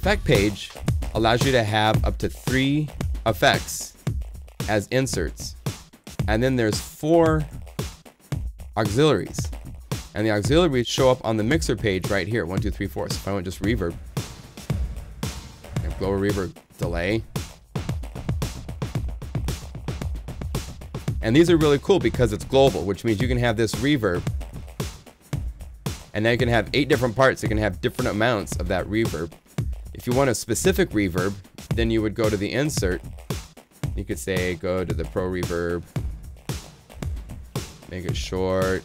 Effect page allows you to have up to three effects as inserts. And then there's four auxiliaries. And the auxiliaries show up on the mixer page right here. One, two, three, four. So if I want just reverb, lower reverb delay. And these are really cool because it's global, which means you can have this reverb and now you can have eight different parts. You can have different amounts of that reverb. If you want a specific reverb, then you would go to the insert. You could say go to the pro reverb, make it short.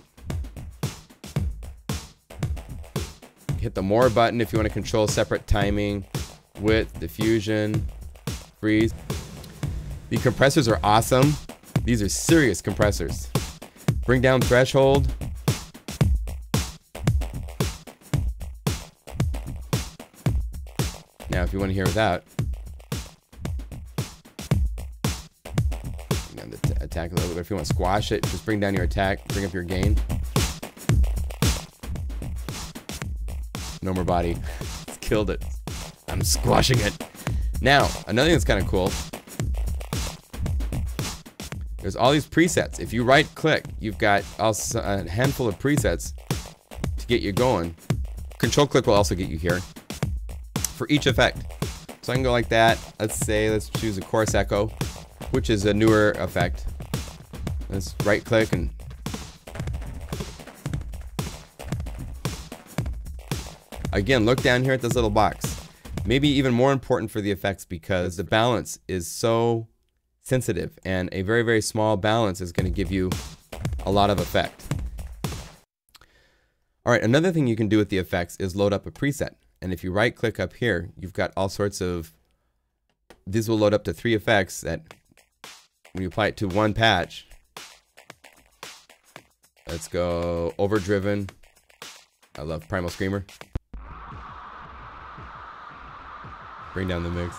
Hit the more button if you want to control separate timing, width, diffusion, freeze. The compressors are awesome. These are serious compressors. Bring down threshold, if you want to hear that, attack a little bit. If you want to squash it, just bring down your attack, bring up your gain. No more body. Killed it. I'm squashing it. Now, another thing that's kind of cool. There's all these presets. If you right click, you've got also a handful of presets to get you going. Control click will also get you here for each effect. So I can go like that. Let's say, let's choose a chorus echo, which is a newer effect. Let's right click and Again, look down here at this little box. Maybe even more important for the effects because the balance is so sensitive and a very, very small balance is going to give you a lot of effect. All right, another thing you can do with the effects is load up a preset. And if you right click up here, you've got all sorts of, these will load up to three effects that when you apply it to one patch, let's go overdriven. I love Primal Screamer. Bring down the mix.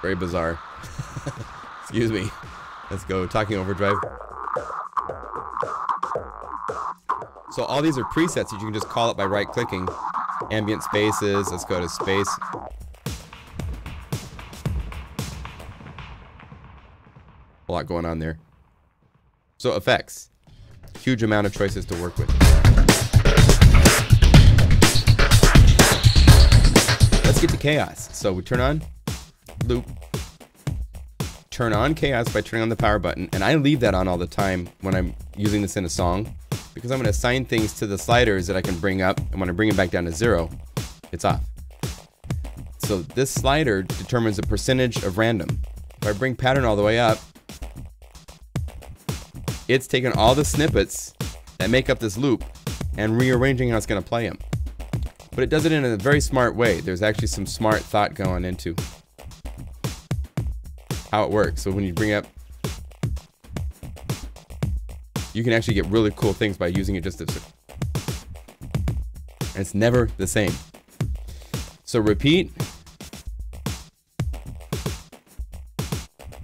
Very bizarre. Excuse me. Let's go. Talking overdrive. So all these are presets that you can just call it by right clicking. Ambient spaces, let's go to space. A lot going on there. So effects. Huge amount of choices to work with. Let's get to chaos. So we turn on loop. Turn on chaos by turning on the power button. And I leave that on all the time when I'm using this in a song because I'm going to assign things to the sliders that I can bring up, and when I bring it back down to zero, it's off. So this slider determines the percentage of random. If I bring pattern all the way up, it's taking all the snippets that make up this loop and rearranging how it's going to play them. But it does it in a very smart way. There's actually some smart thought going into how it works. So when you bring up you can actually get really cool things by using it just as and it's never the same. So repeat.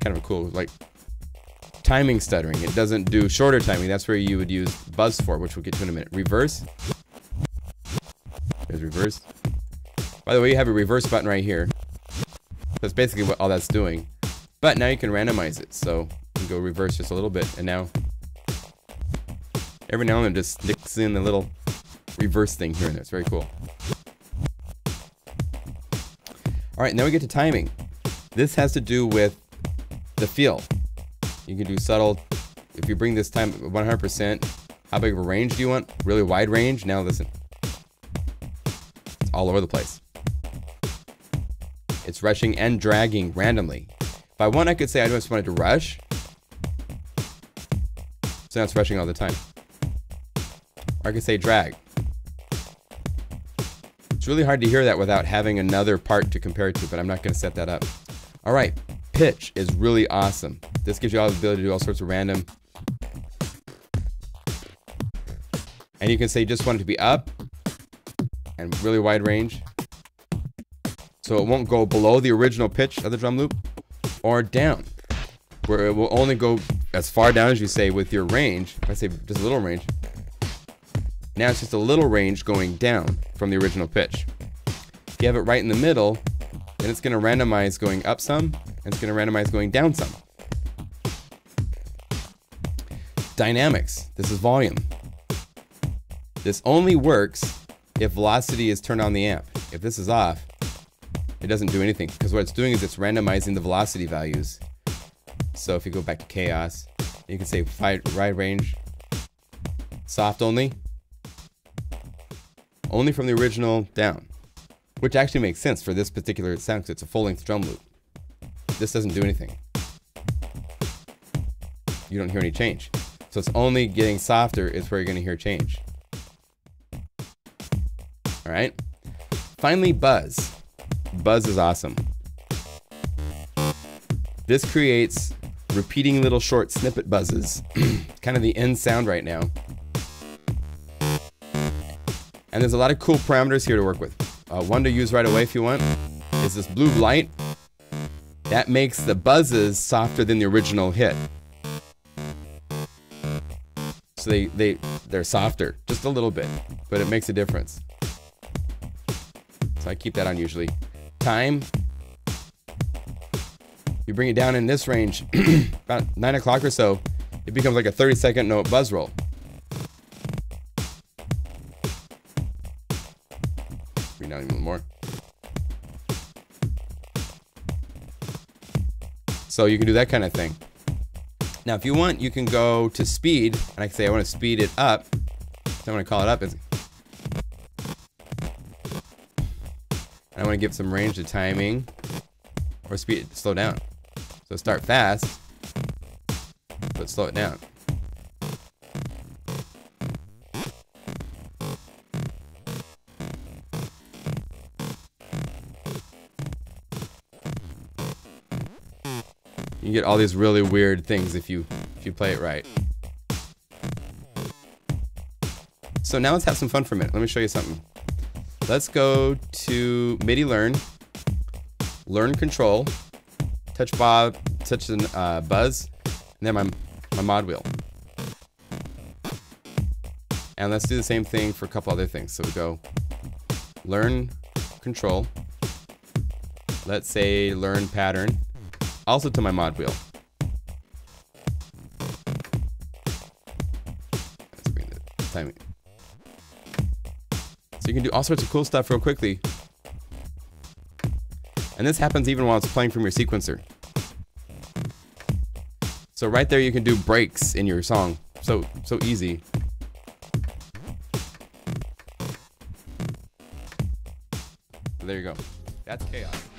Kind of a cool, like timing stuttering. It doesn't do shorter timing. That's where you would use buzz for, which we'll get to in a minute. Reverse. There's reverse. By the way, you have a reverse button right here. That's basically what all that's doing. But now you can randomize it. So you can go reverse just a little bit. And now every now and then just sticks in the little reverse thing here and there. It's very cool. All right, now we get to timing. This has to do with the feel. You can do subtle. If you bring this time 100%, how big of a range do you want? Really wide range? Now listen. It's all over the place. It's rushing and dragging randomly. If I want, I could say I just wanted to rush. So now it's rushing all the time. Or I could say drag. It's really hard to hear that without having another part to compare it to, but I'm not going to set that up. All right, pitch is really awesome. This gives you all the ability to do all sorts of random. And you can say just want it to be up and really wide range. So it won't go below the original pitch of the drum loop or down, where it will only go as far down as you say with your range. If I say just a little range, Now it's just a little range going down from the original pitch. If you have it right in the middle, then it's going to randomize going up some, and it's going to randomize going down some. Dynamics. This is volume. This only works if velocity is turned on the amp. If this is off, it doesn't do anything because what it's doing is it's randomizing the velocity values. So if you go back to chaos, you can say wide range, soft only, only from the original down, which actually makes sense for this particular sound because it's a full length drum loop. This doesn't do anything. You don't hear any change. So it's only getting softer is where you're going to hear change. All right. Finally, buzz. Buzz is awesome. This creates repeating little short snippet buzzes, kind of the end sound right now. And there's a lot of cool parameters here to work with. Uh, one to use right away if you want is this blue light. That makes the buzzes softer than the original hit. So they, they, they're softer, just a little bit, but it makes a difference. So I keep that on usually. Time. You bring it down in this range, about 9 o'clock or so, it becomes like a 30 second note buzz roll. More. So you can do that kind of thing. Now, if you want, you can go to speed, and I can say I want to speed it up. So I want to call it up. It's, I want to give some range to timing, or speed, slow down. So start fast, but slow it down. You get all these really weird things if you if you play it right. So now let's have some fun for a minute. Let me show you something. Let's go to MIDI learn, learn control, touch bob, touch the uh, buzz, and then my, my mod wheel. And let's do the same thing for a couple other things. So we go learn control. Let's say learn pattern also to my mod wheel. So you can do all sorts of cool stuff real quickly. And this happens even while it's playing from your sequencer. So right there you can do breaks in your song. So so easy. there you go. That's chaos.